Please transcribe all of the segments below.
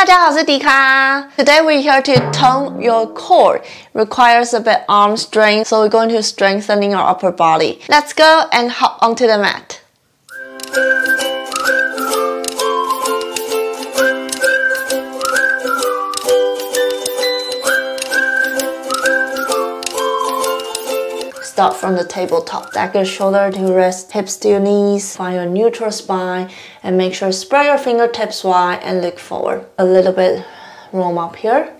大家好，我是迪卡。Today we're here to tone your core. Requires a bit arm strength, so we're going to strengthening our upper body. Let's go and hop onto the mat. Start from the tabletop. Stack your shoulder to rest, hips to your knees. Find your neutral spine and make sure spread your fingertips wide and look forward. A little bit room up here.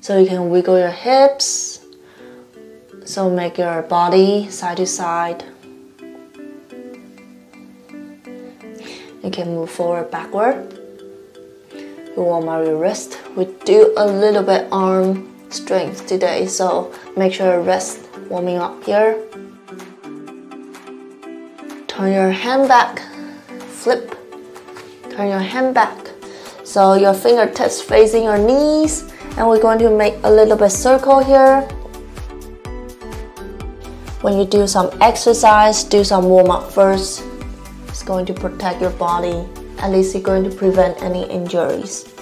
So you can wiggle your hips. So make your body side to side. You can move forward, backward. You warm up your wrist. We do a little bit arm strength today, so make sure your wrist warming up here. Turn your hand back, flip, turn your hand back. So your fingertips facing your knees, and we're going to make a little bit circle here. When you do some exercise, do some warm up first. It's going to protect your body. At least you're going to prevent any injuries.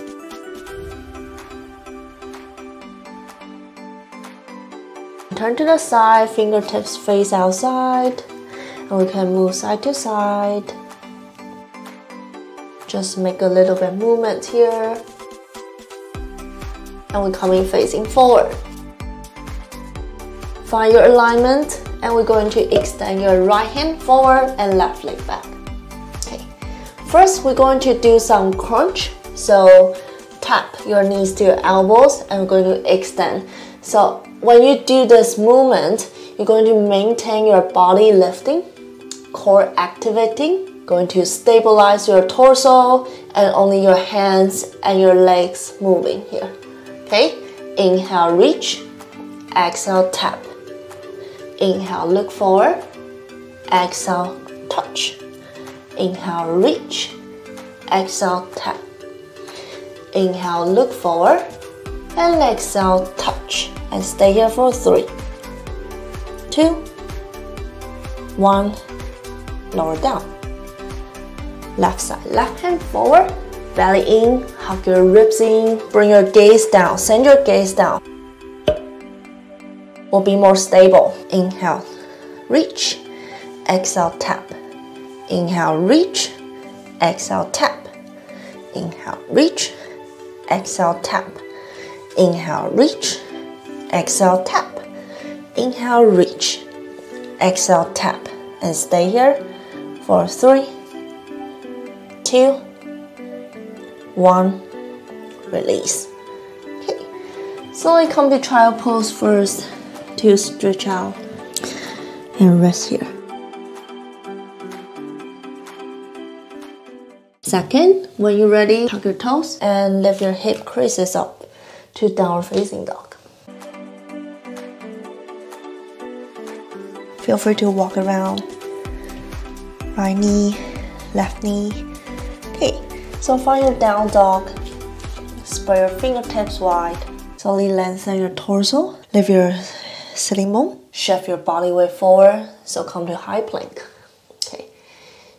Turn to the side, fingertips face outside, and we can move side to side. Just make a little bit movement here. And we're coming facing forward. Find your alignment, and we're going to extend your right hand forward and left leg back. Okay. First, we're going to do some crunch. So tap your knees to your elbows, and we're going to extend. So when you do this movement, you're going to maintain your body lifting, core activating, going to stabilize your torso and only your hands and your legs moving here. Okay, inhale, reach, exhale, tap. Inhale, look forward, exhale, touch. Inhale, reach, exhale, tap. Inhale, look forward, and exhale, touch and stay here for three, two, one, lower down. Left side, left hand forward, belly in, hug your ribs in, bring your gaze down, send your gaze down. Will be more stable. Inhale, reach, exhale, tap. Inhale, reach, exhale, tap. Inhale, reach, exhale, tap. Inhale, reach, Exhale, tap. Inhale, reach. Exhale, tap. And stay here for three, two, one. Release. Okay. Slowly come to child pose first to stretch out and rest here. Second, when you're ready, tuck your toes and lift your hip creases up to downward facing dog. Feel free to walk around. Right knee, left knee. Okay, so find your down dog. Spread your fingertips wide. Slowly lengthen your torso. Lift your sitting bone. Shift your body weight forward. So come to high plank. Okay.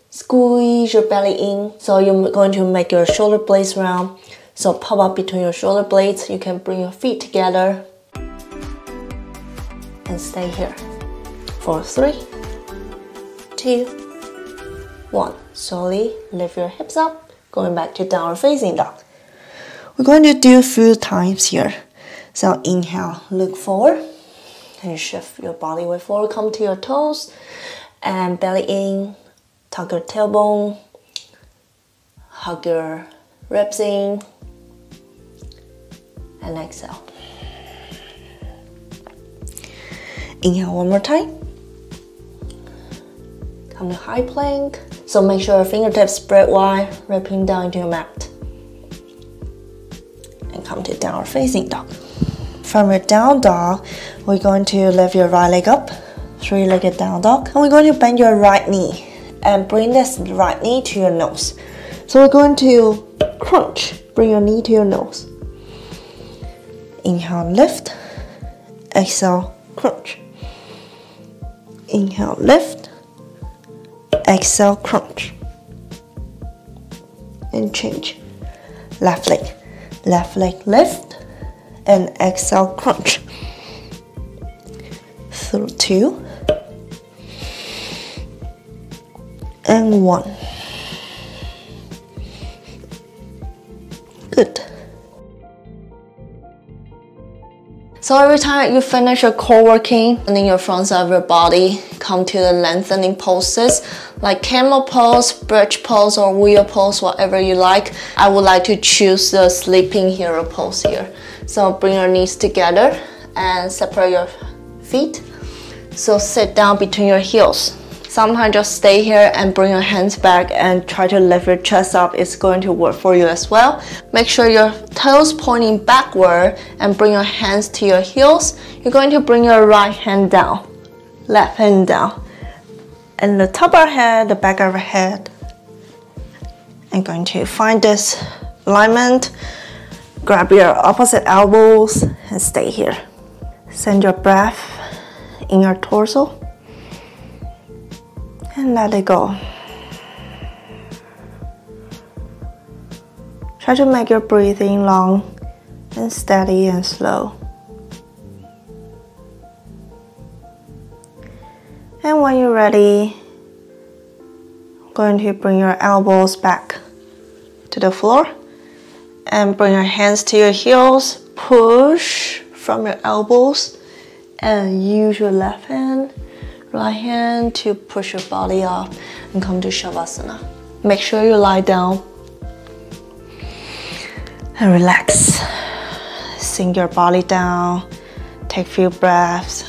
Squeeze your belly in. So you're going to make your shoulder blades round. So pop up between your shoulder blades. You can bring your feet together and stay here for three, two, one. Slowly lift your hips up, going back to downward facing dog. We're going to do a few times here. So inhale, look forward and shift your body weight forward. Come to your toes and belly in, tuck your tailbone, hug your ribs in, and exhale. Inhale one more time. Come to high plank. So make sure your fingertips spread wide, wrapping down into your mat. And come to downward facing dog. From your down dog, we're going to lift your right leg up, three-legged down dog. And we're going to bend your right knee and bring this right knee to your nose. So we're going to crunch, bring your knee to your nose. Inhale, lift. Exhale, crunch. Inhale, lift exhale crunch and change left leg left leg lift, and exhale crunch. Through two, and one. Good. So every time you finish your core working, and then your front side of your body come to the lengthening poses like camel pose, bridge pose, or wheel pose, whatever you like. I would like to choose the sleeping hero pose here. So bring your knees together and separate your feet. So sit down between your heels. Sometimes just stay here and bring your hands back and try to lift your chest up. It's going to work for you as well. Make sure your toes pointing backward and bring your hands to your heels. You're going to bring your right hand down, left hand down. And the top of head, the back of head. I'm going to find this alignment. Grab your opposite elbows and stay here. Send your breath in your torso and let it go. Try to make your breathing long and steady and slow. And when you're ready, going to bring your elbows back to the floor and bring your hands to your heels. Push from your elbows and use your left hand Right hand to push your body up and come to Shavasana. Make sure you lie down and relax. Sink your body down. Take a few breaths.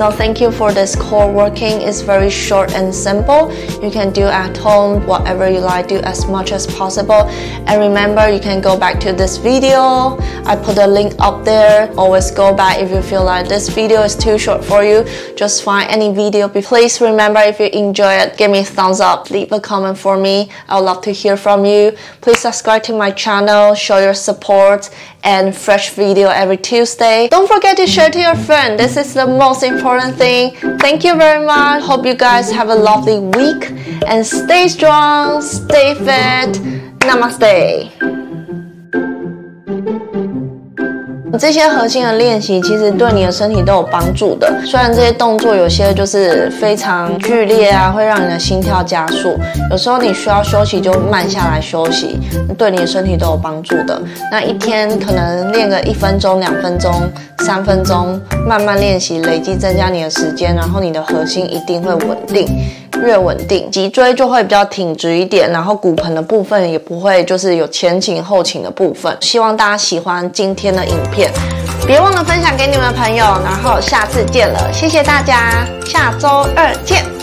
So thank you for this core working. It's very short and simple. You can do at home, whatever you like, do as much as possible. And remember, you can go back to this video. I put a link up there. Always go back if you feel like this video is too short for you. Just find any video. Please remember if you enjoy it, give me a thumbs up. Leave a comment for me. I would love to hear from you. Please subscribe to my channel, show your support and fresh video every Tuesday. Don't forget to share to your friend. This is the most important important thing. Thank you very much. Hope you guys have a lovely week and stay strong, stay fit. Namaste. 这些核心的练习其实对你的身体都有帮助的。虽然这些动作有些就是非常剧烈啊，会让你的心跳加速。有时候你需要休息就慢下来休息，对你的身体都有帮助的。那一天可能练个一分钟、两分钟、三分钟，慢慢练习，累积增加你的时间，然后你的核心一定会稳定。越稳定，脊椎就会比较挺直一点，然后骨盆的部分也不会就是有前倾后倾的部分。希望大家喜欢今天的影片，别忘了分享给你们的朋友，然后下次见了，谢谢大家，下周二见。